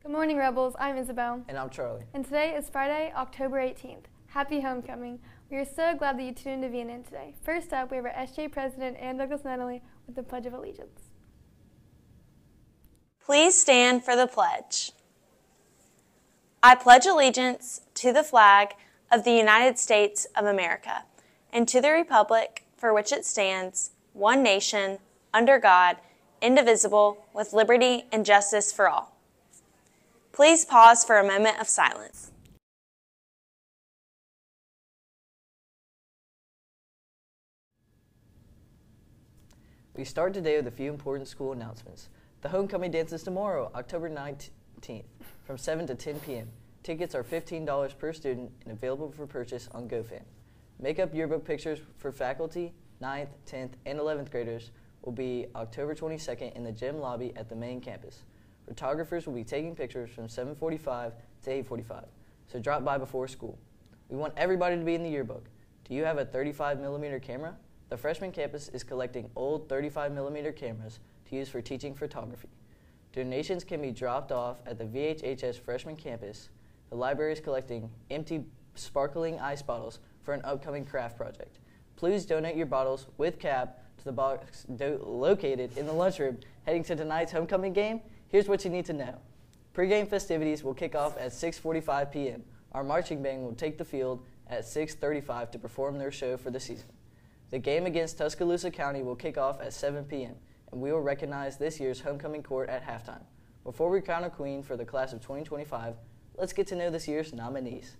Good morning, Rebels. I'm Isabel. And I'm Charlie. And today is Friday, October 18th. Happy homecoming. We are so glad that you tuned into VNN today. First up, we have our SJ President, Ann Douglas Nunnally, with the Pledge of Allegiance. Please stand for the pledge. I pledge allegiance to the flag of the United States of America and to the republic for which it stands, one nation, under God, indivisible, with liberty and justice for all. Please pause for a moment of silence. We start today with a few important school announcements. The homecoming dance is tomorrow, October 19th, from 7 to 10 p.m. Tickets are $15 per student and available for purchase on GoFan. Makeup yearbook pictures for faculty, 9th, 10th, and 11th graders will be October 22nd in the gym lobby at the main campus. Photographers will be taking pictures from 7:45 to 8:45, so drop by before school. We want everybody to be in the yearbook. Do you have a 35 millimeter camera? The freshman campus is collecting old 35 millimeter cameras to use for teaching photography. Donations can be dropped off at the VHHS freshman campus. The library is collecting empty sparkling ice bottles for an upcoming craft project. Please donate your bottles with cap to the box located in the lunchroom heading to tonight's homecoming game. Here's what you need to know. Pre-game festivities will kick off at 6:45 p.m. Our marching band will take the field at 6:35 to perform their show for the season. The game against Tuscaloosa County will kick off at 7 p.m. and we will recognize this year's homecoming court at halftime. Before we crown a queen for the class of 2025, let's get to know this year's nominees.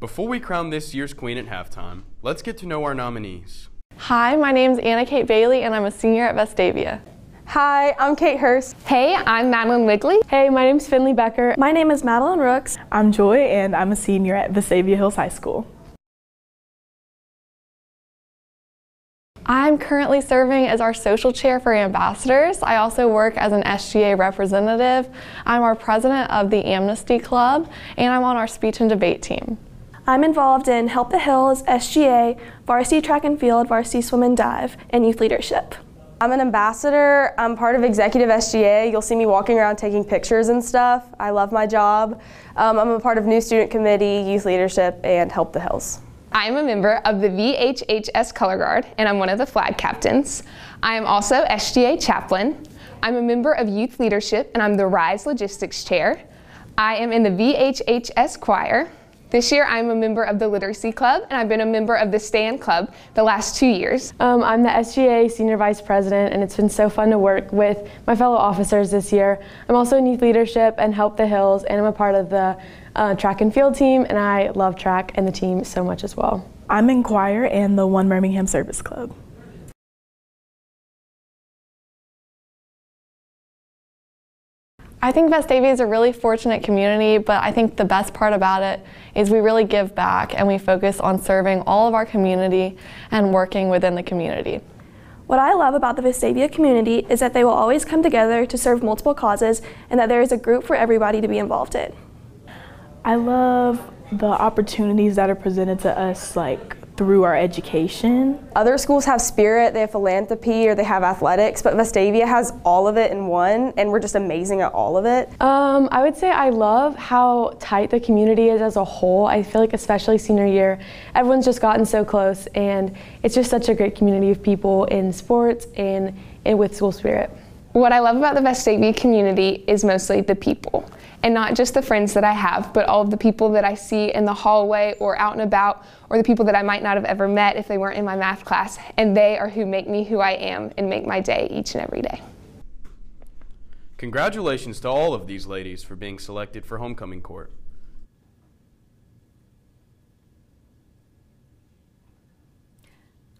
Before we crown this year's queen at halftime, let's get to know our nominees. Hi, my name is Anna Kate Bailey, and I'm a senior at Vestavia. Hi, I'm Kate Hurst. Hey, I'm Madeline Wigley. Hey, my name's Finley Becker. My name is Madeline Rooks. I'm Joy, and I'm a senior at Vestavia Hills High School. I'm currently serving as our social chair for ambassadors. I also work as an SGA representative. I'm our president of the Amnesty Club, and I'm on our speech and debate team. I'm involved in Help the Hills, SGA, varsity track and field, varsity swim and dive, and youth leadership. I'm an ambassador. I'm part of Executive SGA. You'll see me walking around taking pictures and stuff. I love my job. Um, I'm a part of New Student Committee, Youth Leadership, and Help the Hills. I'm a member of the VHHS Color Guard, and I'm one of the flag captains. I am also SGA chaplain. I'm a member of Youth Leadership, and I'm the RISE Logistics Chair. I am in the VHHS Choir. This year, I'm a member of the Literacy Club, and I've been a member of the STAND Club the last two years. Um, I'm the SGA Senior Vice President, and it's been so fun to work with my fellow officers this year. I'm also in Youth Leadership and Help the Hills, and I'm a part of the uh, track and field team, and I love track and the team so much as well. I'm in choir and the One Birmingham Service Club. I think Vestavia is a really fortunate community, but I think the best part about it is we really give back and we focus on serving all of our community and working within the community. What I love about the Vestavia community is that they will always come together to serve multiple causes and that there is a group for everybody to be involved in. I love the opportunities that are presented to us like through our education. Other schools have spirit, they have philanthropy, or they have athletics, but Vestavia has all of it in one, and we're just amazing at all of it. Um, I would say I love how tight the community is as a whole. I feel like, especially senior year, everyone's just gotten so close, and it's just such a great community of people in sports and, and with school spirit. What I love about the Vestavia community is mostly the people and not just the friends that I have, but all of the people that I see in the hallway or out and about, or the people that I might not have ever met if they weren't in my math class. And they are who make me who I am and make my day each and every day. Congratulations to all of these ladies for being selected for homecoming court.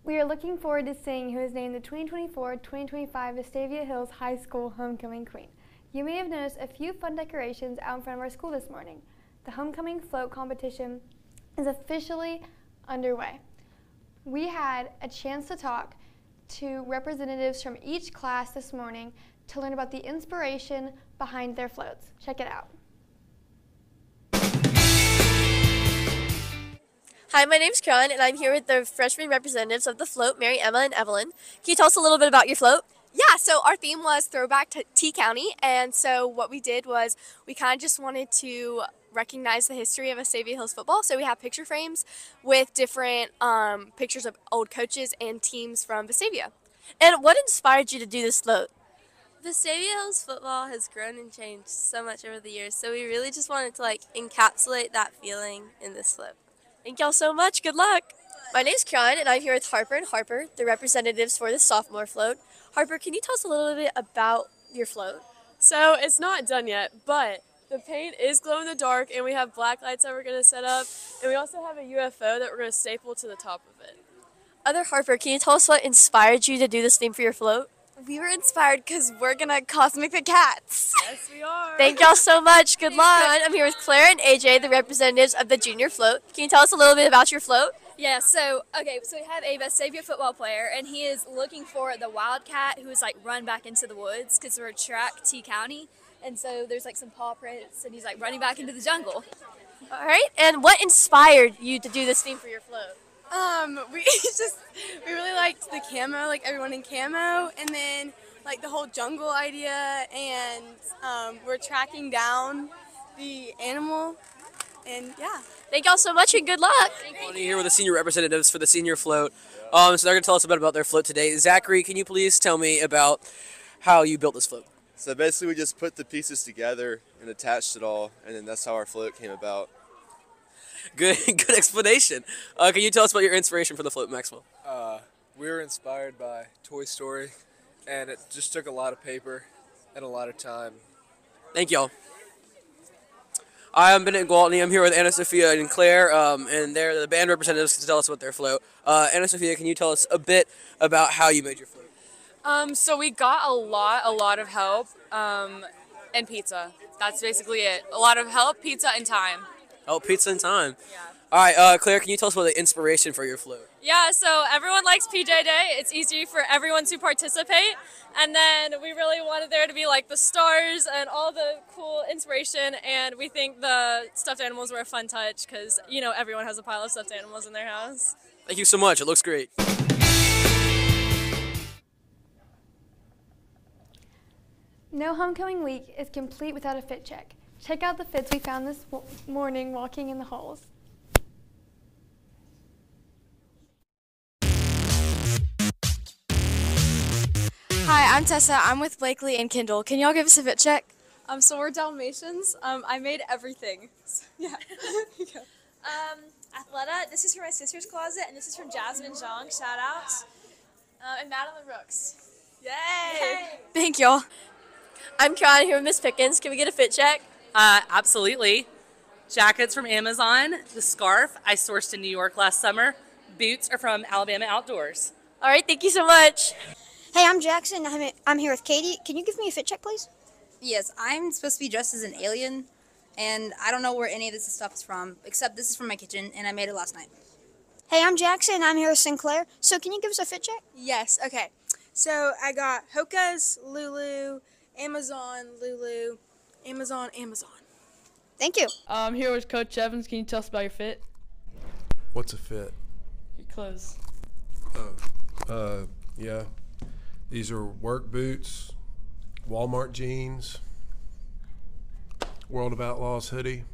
We are looking forward to seeing who is named the 2024-2025 Vestavia Hills High School Homecoming Queen. You may have noticed a few fun decorations out in front of our school this morning. The homecoming float competition is officially underway. We had a chance to talk to representatives from each class this morning to learn about the inspiration behind their floats. Check it out. Hi, my name's Caroline, and I'm here with the freshman representatives of the float, Mary Emma and Evelyn. Can you tell us a little bit about your float? Yeah, so our theme was throwback to T County, and so what we did was we kind of just wanted to recognize the history of Vestavia Hills football. So we have picture frames with different um, pictures of old coaches and teams from Vestavia. And what inspired you to do this float? Vestavia Hills football has grown and changed so much over the years, so we really just wanted to like encapsulate that feeling in this float. Thank y'all so much. Good luck. My name's Kyon, and I'm here with Harper and Harper, the representatives for the sophomore float. Harper, can you tell us a little bit about your float? So it's not done yet, but the paint is glow in the dark, and we have black lights that we're going to set up, and we also have a UFO that we're going to staple to the top of it. Other Harper, can you tell us what inspired you to do this theme for your float? We were inspired because we're going to cosmic the cats. Yes, we are. Thank y'all so much. Good luck. I'm here with Claire and AJ, the representatives of the junior float. Can you tell us a little bit about your float? Yeah, so okay, so we have a Vestavia football player, and he is looking for the wildcat who is like run back into the woods because we're track T County, and so there's like some paw prints, and he's like running back into the jungle. All right, and what inspired you to do this theme for your float? Um, we just we really liked the camo, like everyone in camo, and then like the whole jungle idea, and um, we're tracking down the animal, and yeah. Thank y'all so much and good luck. Tony here with the senior representatives for the senior float. Um, so they're going to tell us a bit about their float today. Zachary, can you please tell me about how you built this float? So basically, we just put the pieces together and attached it all, and then that's how our float came about. Good, good explanation. Uh, can you tell us about your inspiration for the float, Maxwell? Uh, we were inspired by Toy Story, and it just took a lot of paper and a lot of time. Thank y'all. I'm Bennett Gwaltney. I'm here with Anna Sophia and Claire, um, and they're the band representatives to tell us about their float. Uh, Anna Sophia, can you tell us a bit about how you made your float? Um, so we got a lot, a lot of help, um, and pizza. That's basically it. A lot of help, pizza, and time. Oh, pizza and time. Yeah. All right, uh, Claire, can you tell us about the inspiration for your float? Yeah, so everyone likes PJ Day. It's easy for everyone to participate. And then we really wanted there to be like the stars and all the cool inspiration. And we think the stuffed animals were a fun touch because, you know, everyone has a pile of stuffed animals in their house. Thank you so much. It looks great. No homecoming week is complete without a fit check. Check out the fits we found this morning walking in the halls. Hi, I'm Tessa. I'm with Blakely and Kendall. Can y'all give us a fit check? Um, so we're Dalmatians. Um, I made everything. So, yeah. um, Athleta, this is from my sister's closet, and this is from Jasmine Zhang. Shout out. Uh, and Madeline Rooks. Yay! Yay. Thank y'all. I'm Karen here with Miss Pickens. Can we get a fit check? Uh, absolutely. Jackets from Amazon. The scarf I sourced in New York last summer. Boots are from Alabama Outdoors. All right, thank you so much. Hey, I'm Jackson. I'm, I'm here with Katie. Can you give me a fit check, please? Yes, I'm supposed to be dressed as an alien, and I don't know where any of this stuff is from, except this is from my kitchen, and I made it last night. Hey, I'm Jackson. I'm here with Sinclair. So, can you give us a fit check? Yes, okay. So, I got Hoka's, Lulu, Amazon, Lulu, Amazon, Amazon. Thank you. I'm here with Coach Evans. Can you tell us about your fit? What's a fit? Your clothes. Oh. Uh, yeah. These are work boots, Walmart jeans, World of Outlaws hoodie.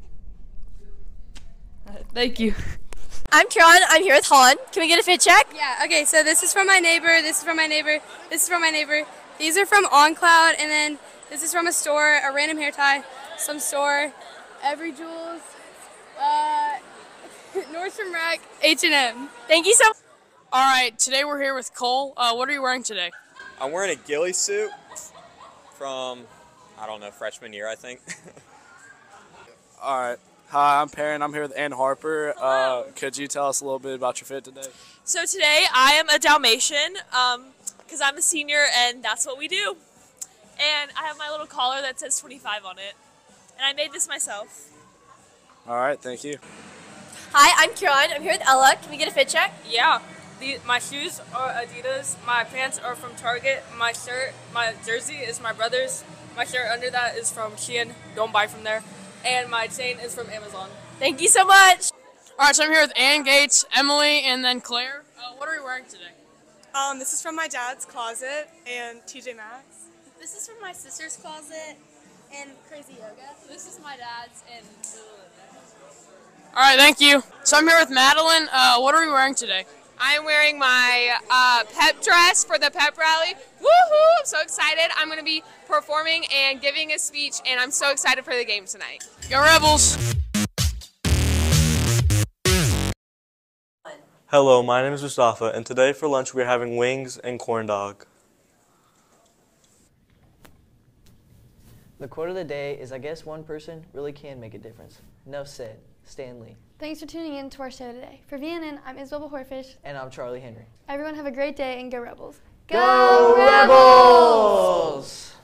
Uh, thank you. I'm Karen. I'm here with Han. Can we get a fit check? Yeah, okay, so this is from my neighbor, this is from my neighbor, this is from my neighbor. These are from OnCloud, and then this is from a store, a random hair tie, some store, Every Jewels, uh, Nordstrom Rack, H&M. Thank you so much. All right, today we're here with Cole. Uh, what are you wearing today? I'm wearing a ghillie suit from, I don't know, freshman year, I think. All right. Hi, I'm Perrin. I'm here with Ann Harper. Uh, could you tell us a little bit about your fit today? So today I am a Dalmatian because um, I'm a senior and that's what we do. And I have my little collar that says 25 on it. And I made this myself. All right, thank you. Hi, I'm Kieran. I'm here with Ella. Can we get a fit check? Yeah. The, my shoes are Adidas. My pants are from Target. My shirt, my jersey is my brother's. My shirt under that is from Shein. Don't buy from there. And my chain is from Amazon. Thank you so much. All right, so I'm here with Ann Gates, Emily, and then Claire. Uh, what are we wearing today? Um, this is from my dad's closet and TJ Maxx. This is from my sister's closet and Crazy Yoga. This is my dad's and All right, thank you. So I'm here with Madeline. Uh, what are we wearing today? I'm wearing my uh, pep dress for the pep rally. Woohoo! I'm so excited. I'm going to be performing and giving a speech, and I'm so excited for the game tonight. Go Rebels! Hello, my name is Mustafa, and today for lunch we're having wings and corn dog. The quote of the day is I guess one person really can make a difference. No said. Stan Lee. Thanks for tuning in to our show today. For VNN, I'm Isabel Horfish. And I'm Charlie Henry. Everyone have a great day and go Rebels. Go, Rebels!